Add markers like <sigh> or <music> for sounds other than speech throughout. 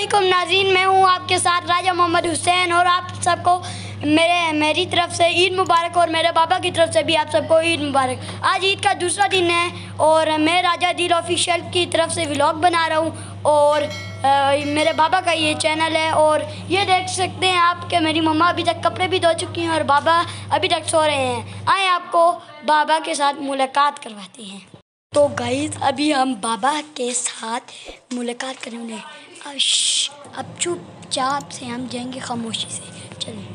वालेकुम नाजीन मैं हूँ आपके साथ राजा मोहम्मद हुसैन और आप सबको मेरे मेरी तरफ़ से ईद मुबारक और मेरे बाबा की तरफ़ से भी आप सबको ईद मुबारक। आज ईद का दूसरा दिन है और मैं राजा दिल ऑफिशियल की तरफ़ से व्लॉग बना रहा हूँ और अ, मेरे बाबा का ये चैनल है और ये देख सकते हैं आप कि मेरी मम्मा अभी तक कपड़े भी धो चुकी हैं और बाबा अभी तक सो रहे हैं। आए आपको बाबा के साथ मुलाकात करवाते हैं। तो गाइस अभी हम बाबा के साथ मुलाकात करेंगे अश, अब चुपचाप से हम जाएँगे खामोशी से। चलिए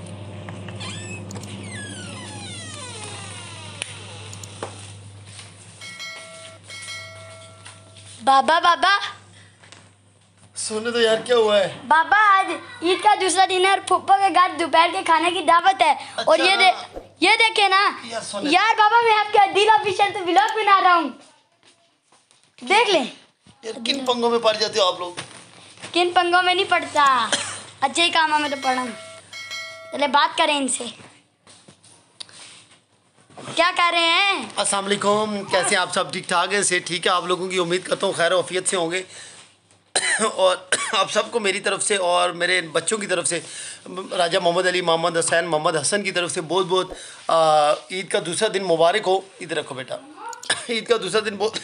बाबा बाबा। सुनने तो यार क्या हुआ है? बाबा आज ईद का दूसरा दिन है और फुप्पो के घर दोपहर के खाने की दावत है। अच्छा। और ये दे ये देखे ना यार यार बाबा मैं आपके दिल ऑफिशियल से व्लॉग बना रहा हूँ। देख ले। यार किन पंगों में पड़ जाते हो आप लोग? किन पंगों में नहीं पड़ता अच्छे ही कामों में तो पढ़ा चले बात करें इनसे। क्या कर रहे हैं? अस्सलाम वालेकुम। कैसे हैं आप सब? ठीक ठाक है? से ठीक है? आप लोगों की उम्मीद करता हूँ खैर वफियत से होंगे। और आप सबको मेरी तरफ़ से और मेरे बच्चों की तरफ़ से राजा मोहम्मद अली मोहम्मद हुसैन मोहम्मद हसन की तरफ़ से बहुत बहुत ईद का दूसरा दिन मुबारक हो। इधर रखो बेटा। ईद का दूसरा दिन बहुत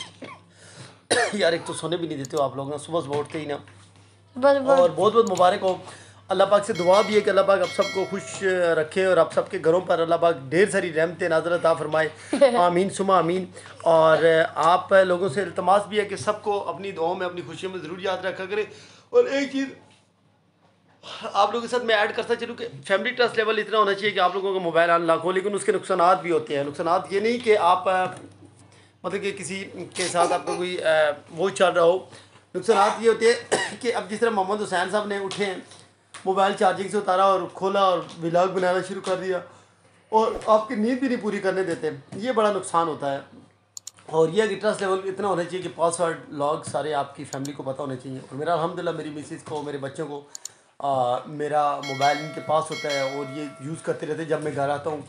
<coughs> यार एक तो सोने भी नहीं देते हो आप लोग ना सुबह सुबह उठते ही ना। और बहुत बहुत मुबारक हो। अल्लाह पाक से दुआ भी है कि अल्लाह पाक आप सबको खुश रखे और आप सबके घरों पर अल्लाह पाक ढेर सारी रहमतें अता फरमाए। <laughs> आमीन सुमा आमीन। और आप लोगों से इल्तमास भी है कि सबको अपनी दुआओं में अपनी खुशियों में ज़रूर याद रखा करें। और एक चीज़ आप लोगों के साथ मैं ऐड करता चलूँ कि फैमिली ट्रस्ट लेवल इतना होना चाहिए कि आप लोगों का मोबाइल अनलॉक हो लेकिन उसके नुकसान भी होते हैं। नुकसान ये नहीं कि आप मतलब कि किसी के साथ आपका कोई वो चल रहा हो। नुकसान ये होते हैं कि अब जिस तरह मोहम्मद हुसैन साहब ने उठे हैं मोबाइल चार्जिंग से उतारा और खोला और व्लॉग बनाना शुरू कर दिया और आपकी नींद भी नहीं पूरी करने देते। ये बड़ा नुकसान होता है। और ये ट्रस्ट लेवल इतना होना चाहिए कि पासवर्ड लॉग सारे आपकी फैमिली को पता होने चाहिए। और मेरा अलहमदिल्ला मेरी मिसिस को मेरे बच्चों को आ, मेरा मोबाइल इनके पास होता है और ये यूज़ करते रहते जब मैं घर आता हूँ।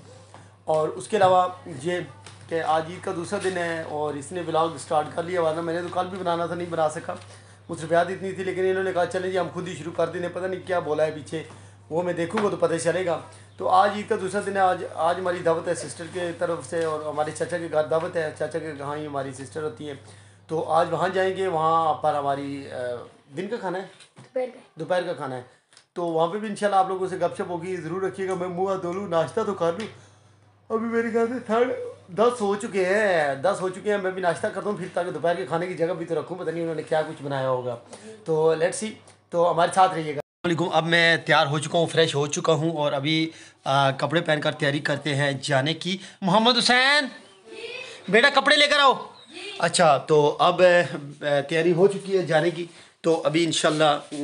और उसके अलावा ये कि आज ईद का दूसरा दिन है और इसने ब्लॉग स्टार्ट कर लिया वरना मैंने तो कल भी बनाना था नहीं बना सका। मुसरफियात इतनी थी लेकिन इन्होंने कहा चले जी हम खुद ही शुरू कर देने पता नहीं क्या बोला है पीछे। वो मैं देखूँगा तो पता चलेगा। तो आज ईद का दूसरा दिन है आज आज हमारी दावत है सिस्टर के तरफ़ से और हमारे चाचा के घर दावत है चाचा के यहाँ ही हमारी सिस्टर होती है। तो आज वहाँ जाएँगे वहाँ पर हमारी दिन का खाना है? दोपहर का। दोपहर का खाना है। तो वहाँ पे भी इंशाल्लाह आप लोगों से गपशप होगी ज़रूर रखिएगा मैं मुँह धो लूँ नाश्ता तो कर लूँ अभी मेरे ख्याल से थर्ड दस हो चुके हैं दस हो चुके हैं मैं भी नाश्ता करता हूँ फिर ताकि दोपहर के खाने की जगह भी तो रखूँ पता नहीं उन्होंने क्या कुछ बनाया होगा तो लेट्स सी तो हमारे साथ रहिएगा वालेकुम अब मैं तैयार हो चुका हूँ फ्रेश हो चुका हूँ और अभी आ, कपड़े पहनकर तैयारी करते हैं जाने की मोहम्मद हुसैन बेटा कपड़े लेकर आओ अच्छा तो अब तैयारी हो चुकी है जाने की तो अभी इन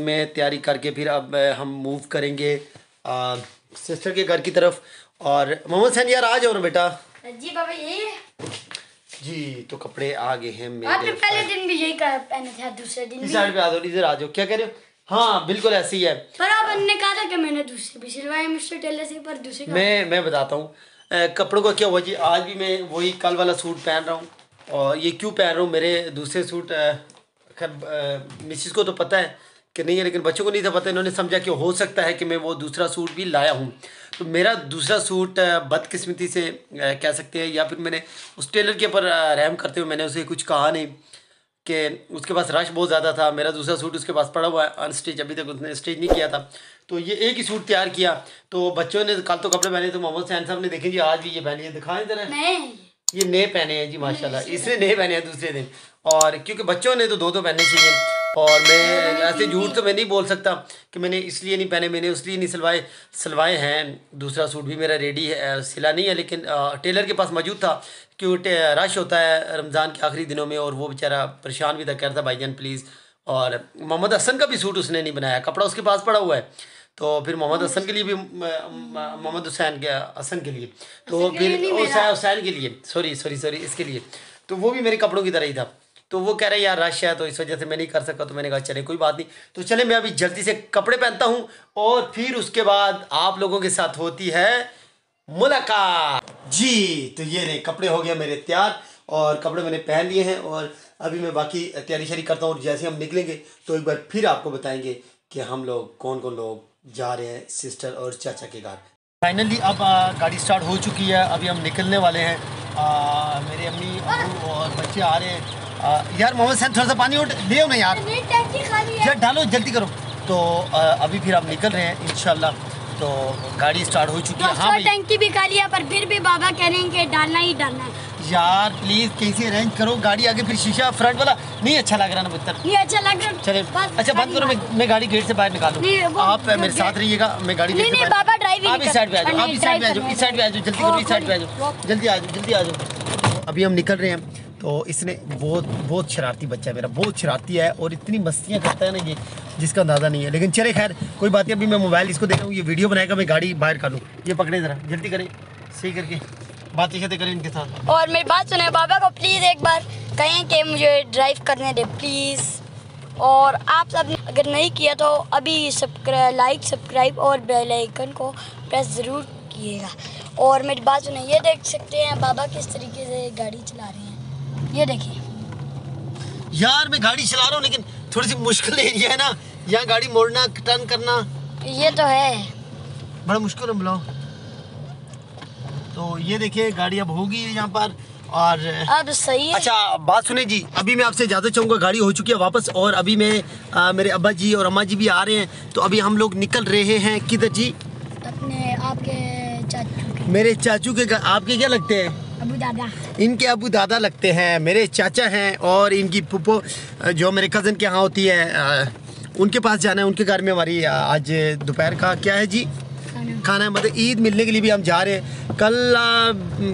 मैं तैयारी करके फिर अब हम मूव करेंगे अ, सिस्टर के घर की तरफ़ और मोहम्मद हुसैन यार आ जाओ ना बेटा। जी बाबा यही जी तो कपड़े आ गए हैं मेरे आपने पहले दिन भी यही कर पहने थे दूसरे दिन इस साइड पे आ जाओ इधर आ जाओ। क्या कह रहे हो? हाँ बिल्कुल ऐसे ही है। पर आपने कहा था कि मैंने दूसरे भी सिलवाए मिस्टर टेलर से पर दूसरे का मैं मैं बताता हूँ। कपड़ों का क्या हुआ जी? आज भी मैं वही कल वाला सूट पहन रहा हूँ। और ये क्यों पहन रहा हूँ? मेरे दूसरे सूट खैर मिसिस को तो पता है। कि नहीं है लेकिन बच्चों को नहीं था पता इन्होंने समझा कि हो सकता है कि मैं वो दूसरा सूट भी लाया हूँ। तो मेरा दूसरा सूट बदकिस्मती से कह सकते हैं या फिर मैंने उस टेलर के ऊपर रहम करते हुए मैंने उसे कुछ कहा नहीं कि उसके पास रश बहुत ज़्यादा था मेरा दूसरा सूट उसके पास पड़ा हुआ है अनस्टिच अभी तक उसने स्टिच नहीं किया था। तो ये एक ही सूट तैयार किया। तो बच्चों ने कल तो कपड़े पहने तो मोहम्मद सैन साहब ने देखे जी आज भी ये पहने हैं दिखाएँ जरा। ये नए पहने हैं जी माशाल्लाह इसने नए पहने हैं दूसरे दिन। और क्योंकि बच्चों ने तो दो दो पहनने चाहिए। और मैं ऐसे झूठ तो मैं नहीं बोल सकता कि मैंने इसलिए नहीं पहने मैंने उसलिए नहीं सिलवाए सिलवाए हैं। दूसरा सूट भी मेरा रेडी है सिला नहीं है लेकिन टेलर के पास मौजूद था क्योंकि रश होता है रमज़ान के आखिरी दिनों में और वो बेचारा परेशान भी था कह रहा था भाईजान प्लीज़ और मोहम्मद हसन का भी सूट उसने नहीं बनाया कपड़ा उसके पास पड़ा हुआ है। तो फिर मोहम्मद हसन के लिए भी मोहम्मद हुसैन के हसन के लिए। तो फिर हुसैन के लिए। सॉरी सॉरी सॉरी इसके लिए। तो वो भी मेरे कपड़ों की तरह ही था। तो वो कह रहे हैं यार रश है तो इस वजह से मैं नहीं कर सका तो मैंने कहा चले कोई बात नहीं। तो चले मैं अभी जल्दी से कपड़े पहनता हूँ और फिर उसके बाद आप लोगों के साथ होती है मुलाकात। जी तो ये रहे कपड़े हो गए मेरे तैयार और कपड़े मैंने पहन लिए हैं और अभी मैं बाकी तैयारी शरी करता हूँ और जैसे हम निकलेंगे तो एक बार फिर आपको बताएँगे कि हम लोग कौन कौन लोग जा रहे हैं सिस्टर और चाचा के घर। फाइनली अब गाड़ी स्टार्ट हो चुकी है। अभी हम निकलने वाले हैं। आ, मेरे अम्मी और बच्चे आ रहे हैं। आ, यार मोहम्मद सैन थोड़ा सा पानी उठ ले ना यार। यार डालो जल्दी करो। तो आ, अभी फिर हम निकल रहे हैं इनशाला तो गाड़ी स्टार्ट हो चुकी है। हाँ भाई। टैंकी भी खा लिया पर फिर भी बाबा कह रहे हैं कि डालना ही डालना है। यार प्लीज़ कैसे अरेंज करो? गाड़ी आगे फिर शीशा फ्रंट वाला। नहीं अच्छा लग रहा ना पुत्र ये अच्छा लग रहा। चले अच्छा बंद करो मैं मैं गाड़ी गेट से बाहर निकालू आप मेरे साथ रहिएगा मैं गाड़ी नहीं, गेट से नहीं, बाबा ड्राइव ही आप इस साइड पे आ जाओ आप इस साइड पे आ जाओ इस साइड पे आ जाओ जल्दी करो इस साइड पे आ जाओ जल्दी आ जाओ जल्दी आ जाओ। अभी हम निकल रहे हैं। तो इसने बहुत बहुत शरारती बच्चा है मेरा, बहुत शरारती है और इतनी मस्तियाँ करता है ना ये, जिसका अंदाज़ा नहीं है। लेकिन चले खैर, कोई बात नहीं, अभी मैं मोबाइल इसको देख रहा हूँ, ये वीडियो बनाएगा, मैं गाड़ी बाहर कर लूँ। ये पकड़े ज़रा, जल्दी करें, सही करके बातें शातें करें इनके साथ। और मेरी बात सुने, बाबा को प्लीज़ एक बार कहें कि मुझे ड्राइव करने दे प्लीज़ और आप सब अगर नहीं किया तो अभी सब्सक्राइब लाइक सब्सक्राइब और बेल आइकन को प्रेस ज़रूर कीजिएगा और मेरी बात सुने, ये देख सकते हैं, बाबा किस तरीके से गाड़ी चला रहे हैं। ये देखिए। यार मैं गाड़ी चला रहा हूँ लेकिन थोड़ी सी मुश्किल एरिया है ना। यहाँ गाड़ी मोड़ना टर्न करना। ये तो है। बड़ा मुश्किल है बुलाओ। तो ये देखिए गाड़ी अब होगी यहाँ पर और अब सही है। अच्छा बात सुने जी अभी मैं आपसे इजाज़त चाहूँगा गाड़ी हो चुकी है वापस और अभी मैं आ, मेरे अब्बा जी और अम्मा जी भी आ रहे हैं तो अभी हम लोग निकल रहे हैं किधर जी? अपने आपके चाचू मेरे चाचू के आपके क्या लगते हैं? अबू दादा। इनके अबू दादा लगते हैं, मेरे चाचा हैं और इनकी पुप्पो जो मेरे कज़न के यहाँ होती है उनके पास जाना है, उनके घर में हमारी आज दोपहर का क्या है जी? खाना है मतलब ईद मिलने के लिए भी हम जा रहे हैं। कल आ,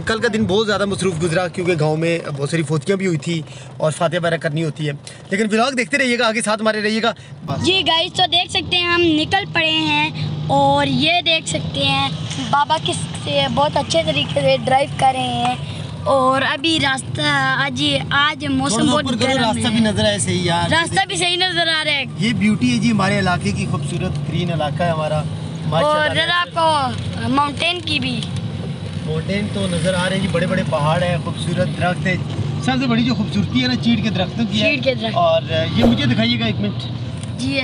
कल का दिन बहुत ज़्यादा मसरूफ़ गुजरा क्योंकि गाँव में बहुत सारी फोतियाँ भी हुई थी और फातह वगैरह करनी होती है। लेकिन व्लॉग देखते रहिएगा आगे साथ हमारे रहिएगा। जी गाइस तो देख सकते हैं हम निकल पड़े हैं और ये देख सकते हैं बाबा किस से बहुत अच्छे तरीके से ड्राइव कर रहे हैं और अभी रास्ता आज आज मौसम बहुत गर्म रास्ता भी नज़र आया सही यार। रास्ता भी सही नज़र आ रहा है। ये ब्यूटी है जी हमारे इलाके की खूबसूरत ग्रीन इलाका है हमारा। और। जरा आपको माउंटेन की भी। माउंटेन तो नज़र आ रहे हैं जी बड़े बड़े पहाड़ हैं खूबसूरत दरख्त है। सबसे बड़ी जो खूबसूरती है ना चीड़ के दरख्तों की चीड़ के दरख्त। और ये मुझे दिखाइएगा एक minute. Ji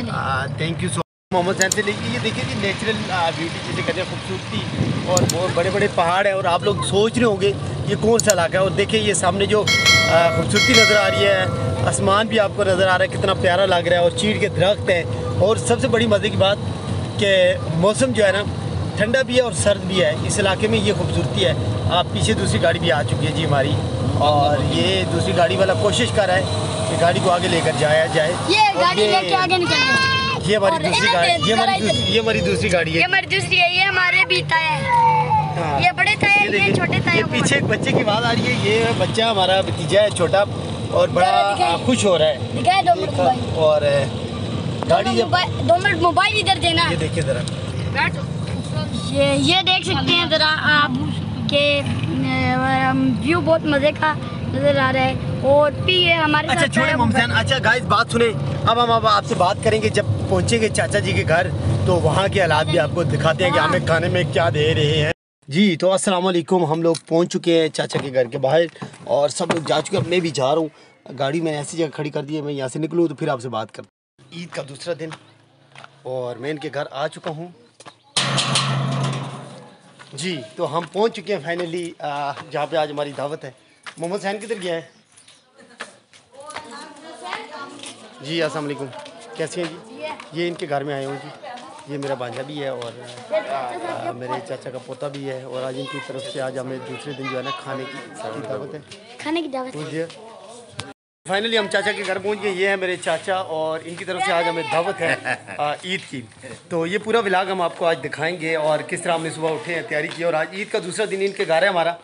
thank you so Mohammad Sain से लेके। ये देखिए जी नेचुरल ब्यूटी जिसे कहते हैं खूबसूरती। और बहुत बड़े बड़े पहाड़ हैं और आप लोग सोच रहे होंगे ये कौन सा इलाका है? और देखिए ये सामने जो खूबसूरती नज़र आ रही है आसमान भी आपको नज़र आ रहा है कितना प्यारा लग रहा है और चीड़ के दरख्त हैं। और सबसे बड़ी मज़े की बात कि मौसम जो है ना ठंडा भी है और सर्द भी है। इस इलाके में ये खूबसूरती है। आप पीछे दूसरी गाड़ी भी आ चुकी है जी हमारी। और ये दूसरी गाड़ी वाला कोशिश कर रहा है कि गाड़ी को आगे लेकर जाया जाए। ये गाड़ी लेके आगे निकल ये हमारी दूसरी गाड़ी ये हमारी दूसरी ये हमारी दूसरी गाड़ी है। ये हमारी दूसरी है ये हमारे भी ताए हैं। हाँ। ये बड़े हैं, ये छोटे हैं, पीछे एक बच्चे की आवाज़ आ रही है। ये बच्चा हमारा भतीजा है छोटा और बड़ा खुश हो रहा है। और गाड़ी जब दो मिनट मोबाइल इधर देना। ये देखिए ज़रा। ये ये देख सकते हैं ज़रा आप के व्यू बहुत मज़े का नज़र आ रहा है। और भी ये हमारे अच्छा छोड़े है, मुमतान। अच्छा गाइस बात सुने। अब हम अब आपसे बात करेंगे। जब पहुँचेंगे चाचा जी के घर तो वहाँ के हालात भी आपको दिखाते हैं कि हमें खाने में क्या दे रहे हैं। जी तो अस्सलाम वालेकुम हम लोग पहुँच चुके हैं चाचा के घर के बाहर और सब लोग जा चुके हैं। मैं भी जा रहा हूँ। गाड़ी मैंने ऐसी जगह खड़ी कर दी है मैं यहाँ से निकलूँ तो फिर आपसे बात कर ईद का दूसरा दिन। और मैं इनके घर आ चुका हूँ। जी तो हम पहुँच चुके हैं फाइनली जहाँ पे आज हमारी दावत है। मोहम्मद सैन किधर गया है? जी अस्सलाम वालेकुम। कैसे हैं जी? ये इनके घर में आए हूँ जी। ये मेरा भांजा भी है और आ, मेरे चाचा का पोता भी है। और आज इनकी तरफ़ से आज हमें दूसरे दिन जो है ना खाने की दावत है। खाने की दावत। पूछिए फाइनली हम चाचा के घर पहुँच गए। ये है मेरे चाचा और इनकी तरफ़ से आज हमें दावत है <laughs> ईद की। तो ये पूरा विलाग हम आपको आज दिखाएँगे और किस तरह हमने सुबह उठे हैं तैयारी की और आज ईद का दूसरा दिन इनके घर है हमारा।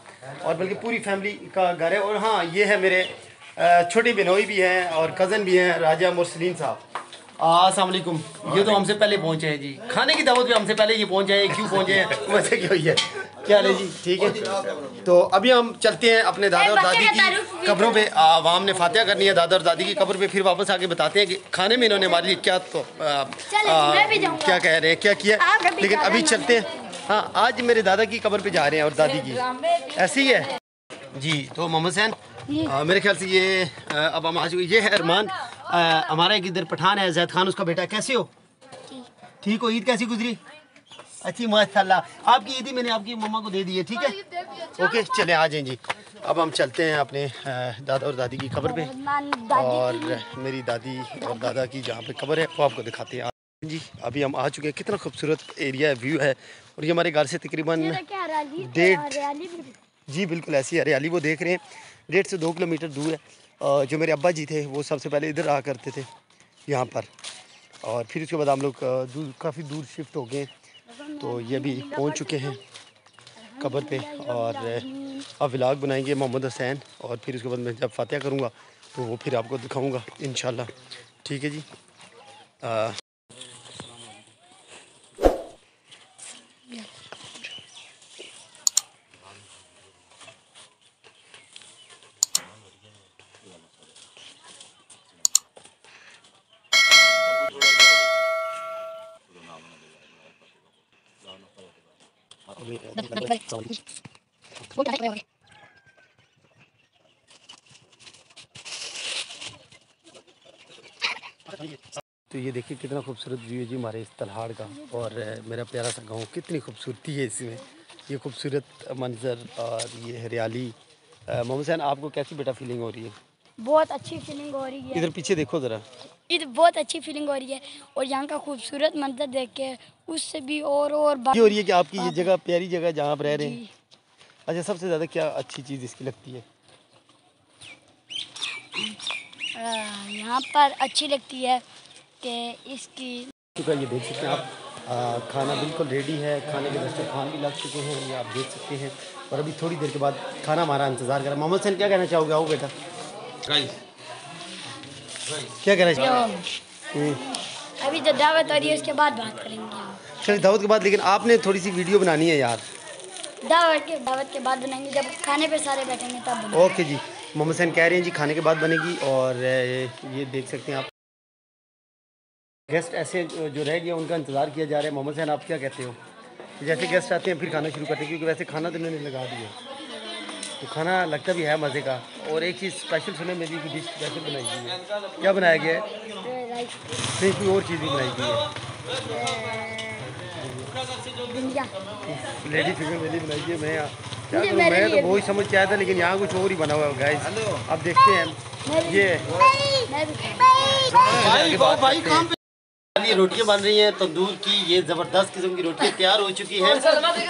और बल्कि पूरी फैमिली का घर है। और हाँ ये है मेरे छोटे बहनोई भी हैं और कज़न भी हैं राजा मुरसलीन साहब। वालेकुम। ये तो हमसे पहले पहुँचे हैं जी। खाने की दावत भी हमसे पहले ये पहुँचे हैं क्यों पहुँचे हैं? <laughs> वैसे क्यों हुई है। क्या है जी? ठीक है। तो अभी हम चलते हैं अपने दादा और दादी की कब्रों पे। आवाम ने फातिहा करनी है दादा और दादी की कब्र पे फिर वापस आके बताते हैं कि खाने में इन्होंने हमारे लिए क्या तो आ, आ, मैं भी जाऊँगा। क्या कह रहे हैं क्या किया? लेकिन अभी चलते हैं। हाँ आज मेरे दादा की कब्र पे जा रहे हैं और दादी की। ऐसे ही? है। जी तो मोहम्मद सैन मेरे ख्याल से ये अब हम आज ये है अरमान। हमारा एक इधर पठान है जैद खान उसका बेटा। कैसे हो? ठीक हो? ईद कैसी गुजरी? अच्छी माशाल्लाह। आपकी ईदी मैंने आपकी मम्मा को दे दी है ठीक है? ओके चले आ जाए जी। अब हम चलते हैं अपने दादा और दादी की खबर पे। और मेरी दादी और दादा की जहाँ पे खबर है वो आपको दिखाते हैं। जी अभी हम आ चुके हैं। कितना खूबसूरत एरिया है व्यू है। और ये हमारे घर से तकरीबन डेढ़ जी बिल्कुल ऐसी हरियाली वो देख रहे हैं। डेढ़ से दो किलोमीटर दूर है। और जो मेरे अब्बा जी थे वो सबसे पहले इधर आ करते थे यहाँ पर। और फिर उसके बाद हम लोग काफ़ी दूर शिफ्ट हो गए तो ये भी पहुँच चुके हैं कबर पे और अब व्लाग बनाएँगे मोहम्मद हसैन और फिर उसके बाद मैं जब फातह करूँगा तो वो फिर आपको दिखाऊँगा इन ठीक है जी? अ, तो ये देखिए कितना खूबसूरत व्यू है जी हमारे इस तलहाड़ का। और मेरा प्यारा सा गाँव कितनी खूबसूरती है इसमें। ये खूबसूरत मंजर और ये हरियाली। मोहम्मद हुसैन आपको कैसी बेटा फीलिंग हो रही है? बहुत अच्छी फीलिंग हो रही है। इधर पीछे देखो ज़रा। इधर बहुत अच्छी फीलिंग हो रही है और यहाँ का खूबसूरत मंजर देख के उससे भी और और बा- ये हो रही है कि आपकी ये जगह प्यारी जगह जहाँ आप रह रहे हैं। अच्छा सबसे ज़्यादा क्या अच्छी चीज़ इसकी लगती है? यहाँ पर अच्छी लगती है कि इसकी चुका ये देख सकते हैं आप। आ, खाना बिल्कुल रेडी है। खाने के दस्तरखान भी लग चुके हैं ये आप देख सकते हैं। और अभी थोड़ी देर के बाद खाना हमारा इंतज़ार कर। रहा है मोहम्मद हुसैन क्या कहना चाहोगे? आओ बेटा। क्या कहना हम्म। अभी जो दावत रही है उसके बाद बात करेंगे चलिए दावत के बाद लेकिन आपने थोड़ी सी वीडियो बनानी है यार। दावत के दावत के बाद बनाएँगे। जब खाने पे सारे बैठेंगे तब ओके जी। मोहम्मद हुसैन कह रहे हैं जी खाने के बाद बनेगी और ये देख सकते हैं आप। गेस्ट ऐसे जो जो रह गए उनका इंतज़ार किया जा रहा है। मोहम्मद हुसैन आप क्या कहते हो? जैसे गेस्ट आते हैं फिर खाना शुरू करते हैं क्योंकि वैसे खाना तो इन्होंने लगा दिया। तो खाना लगता भी है मज़े का। और एक चीज़ स्पेशल सुने मेरी की डिश स्पेशल बनाई गई है। क्या बनाया गया है? तो नहीं कोई और चीज़ भी बनाई गई है। लेडी फिंगर मेरी बनाई गई है। मैं क्या करूँ मैं तो वही समझ के आया था लेकिन यहाँ कुछ और ही बना हुआ है गाइस अब देखते हैं। ये मैं भी भाई भाई ये रोटियाँ बन रही हैं तंदूर की ये ज़बरदस्त किस्म की रोटियाँ तैयार हो चुकी हैं।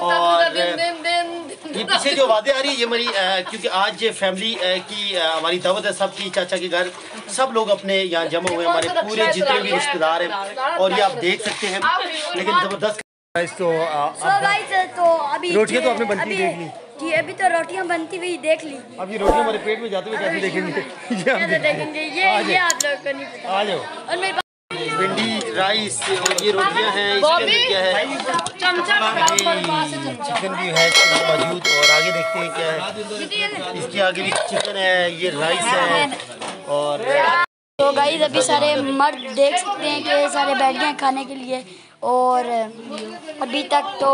और ये पीछे जो आवाज़ें आ रही है ये हमारी अ, क्योंकि आज फैमिली की हमारी दावत है सबकी चाचा के घर सब लोग अपने यहाँ जमा हुए हमारे पूरे जितने भी रिश्तेदार हैं और ये आप देख सकते हैं लेकिन ज़बरदस्त तो सो गाइस तो अभी तो आपने बनती अभी देख ली। जी अभी तो रोटियाँ बनती हुई देख ली। अब ये रोटियाँ हमारे पेट में जाते हुए कैसे <laughs> देखेंगे। ये हम देखेंगे ये ये आप लोगों को नहीं पता। आ जाओ। और मेरी भिंडी राइस और ये रोटियाँ हैं इसके क्या है? चिकन भी है मौजूद और आगे देखते हैं क्या है। इसके आगे भी चिकन है ये राइस है और तो गाइस अभी सारे मर्द देख सकते हैं कि सारे बैठ गए हैं खाने के लिए और अभी तक तो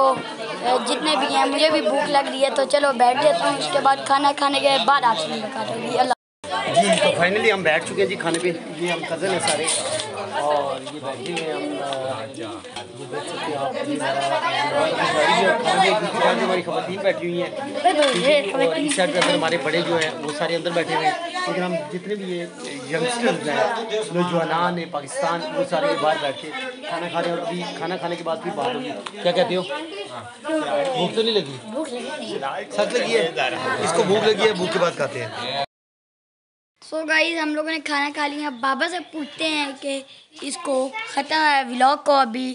जितने भी हैं मुझे भी भूख लग रही है तो चलो बैठ जाता हूँ उसके बाद खाना खाने के बाद आपसे मुलाकात होगी। अल्लाह जी तो फाइनली हम बैठ चुके हैं जी खाने पे। ये हम कज़न हैं सारे। और ये बैठे हुए हैं हम ये देख सकते हैं आप ये हमारा खाने की दुकान में हमारी खवतीन बैठी हुई हैं। इस साइड पे अंदर हमारे बड़े जो हैं? वो सारे अंदर बैठे हुए हैं लेकिन हम जितने भी ये यंगस्टर्स हैं नौजवान हैं पाकिस्तान वो सारे बाहर बैठ के खाना खा रहे हैं और अभी खाना खाने के बाद फिर बात होगी क्या कहते हो भूख तो नहीं लगी लगी सच लगी है। इसको भूख लगी है भूख के बाद खाते हैं। सो so गाइज़ हम लोगों ने खाना खा लिया। बाबा से पूछते हैं कि इसको ख़त्म व्लॉग को अभी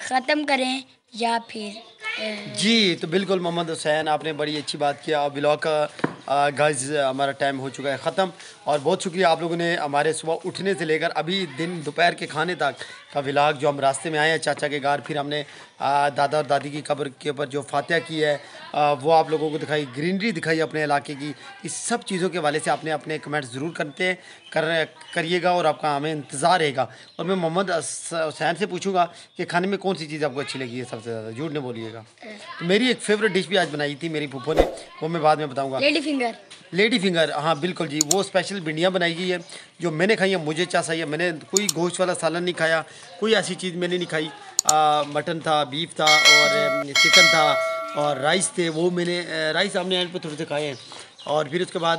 ख़त्म करें या फिर जी तो बिल्कुल मोहम्मद हुसैन, आपने बड़ी अच्छी बात किया। ब्लॉग का गाइज़ हमारा टाइम हो चुका है ख़त्म। और बहुत शुक्रिया आप लोगों ने हमारे सुबह उठने से लेकर अभी दिन दोपहर के खाने तक का व्लॉग जो हम रास्ते में आए हैं, चाचा के घर, फिर हमने दादा और दादी की कब्र के ऊपर जो फातह की है वो आप लोगों को दिखाई ग्रीनरी दिखाई अपने इलाके की। इस सब चीज़ों के वाले से आपने अपने कमेंट्स ज़रूर करते हैं कर करिएगा और आपका हमें इंतज़ार रहेगा। और मैं मोहम्मद हुसैन से पूछूँगा कि खाने में कौन सी चीज़ आपको अच्छी लगी है सबसे ज़्यादा? झूठ नहीं बोलिएगा। तो मेरी एक फेवरेट डिश भी आज बनाई थी मेरी फूफो ने वो मैं बाद में बताऊँगा। लेडी फिंगर लेडी फिंगर हाँ बिल्कुल जी वो स्पेशल भिंडियाँ बनाई गई है जो मैंने खाई है मुझे चाह सही है। मैंने कोई गोश्त वाला सालन नहीं खाया कोई ऐसी चीज़ मैंने नहीं खाई। मटन था, बीफ था और चिकन था और राइस थे, वो मैंने राइस हमने एंड पर थोड़े से खाए हैं। और फिर उसके बाद